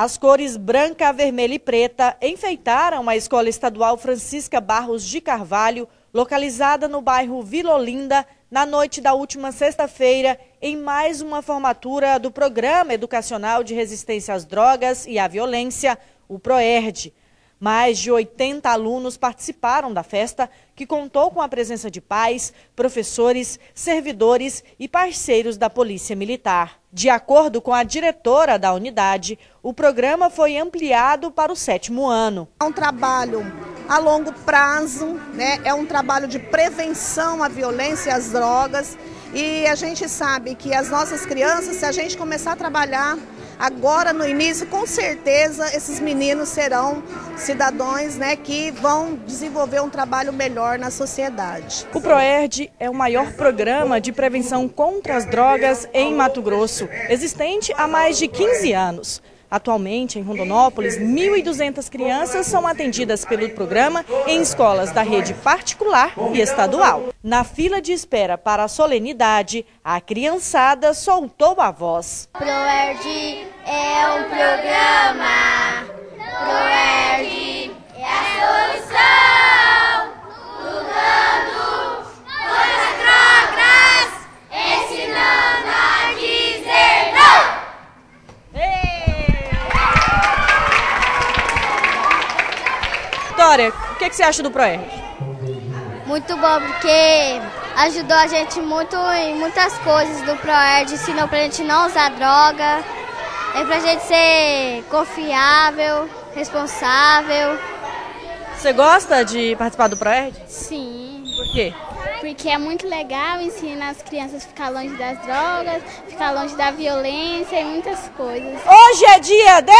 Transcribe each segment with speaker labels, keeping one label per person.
Speaker 1: As cores branca, vermelha e preta enfeitaram a Escola Estadual Francisca Barros de Carvalho, localizada no bairro Vila Olinda, na noite da última sexta-feira, em mais uma formatura do Programa Educacional de Resistência às Drogas e à Violência, o PROERD. Mais de 80 alunos participaram da festa, que contou com a presença de pais, professores, servidores e parceiros da Polícia Militar. De acordo com a diretora da unidade, o programa foi ampliado para o sétimo ano.
Speaker 2: É um trabalho a longo prazo, né? é um trabalho de prevenção à violência e às drogas. E a gente sabe que as nossas crianças, se a gente começar a trabalhar Agora, no início, com certeza, esses meninos serão cidadãos né, que vão desenvolver um trabalho melhor na sociedade.
Speaker 1: O PROERD é o maior programa de prevenção contra as drogas em Mato Grosso, existente há mais de 15 anos. Atualmente, em Rondonópolis, 1.200 crianças são atendidas pelo programa em escolas da rede particular e estadual. Na fila de espera para a solenidade, a criançada soltou a voz.
Speaker 3: ProERD é um programa. ProERD é a solução.
Speaker 1: Vitória, o que, que você acha do ProERD?
Speaker 3: Muito bom, porque ajudou a gente muito em muitas coisas do ProERD, ensinou pra gente não usar droga, é pra gente ser confiável, responsável.
Speaker 1: Você gosta de participar do ProERD?
Speaker 3: Sim.
Speaker 1: Por quê?
Speaker 3: Porque é muito legal, ensina as crianças a ficar longe das drogas, ficar longe da violência e muitas coisas.
Speaker 1: Hoje é dia de...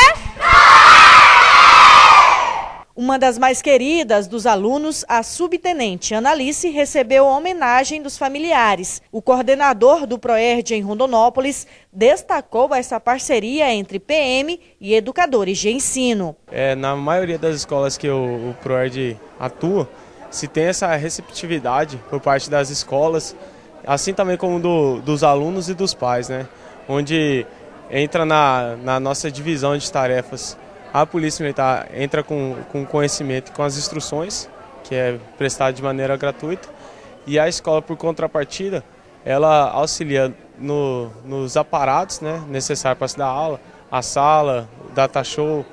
Speaker 1: Uma das mais queridas dos alunos, a subtenente Analice, recebeu homenagem dos familiares. O coordenador do ProERD em Rondonópolis destacou essa parceria entre PM e educadores de ensino.
Speaker 4: É, na maioria das escolas que o, o ProERD atua, se tem essa receptividade por parte das escolas, assim também como do, dos alunos e dos pais, né? onde entra na, na nossa divisão de tarefas a Polícia Militar entra com, com conhecimento e com as instruções, que é prestado de maneira gratuita, e a escola, por contrapartida, ela auxilia no, nos aparatos né, necessários para se dar aula, a sala, o data show,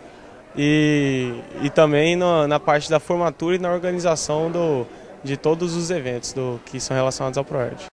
Speaker 4: e, e também no, na parte da formatura e na organização do, de todos os eventos do, que são relacionados ao ProERD.